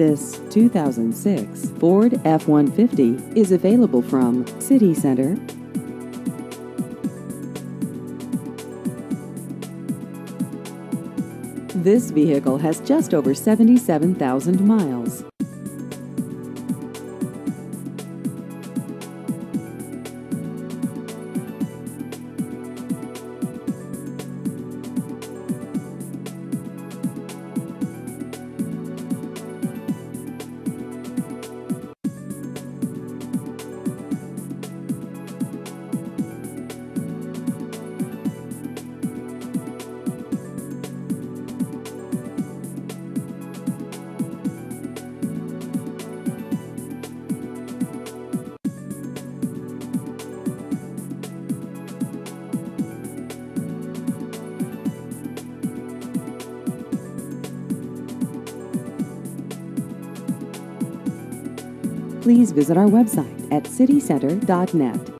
This 2006 Ford F-150 is available from Citte Center. This vehicle has just over 77,000 miles. Please visit our website at cittecenter.net.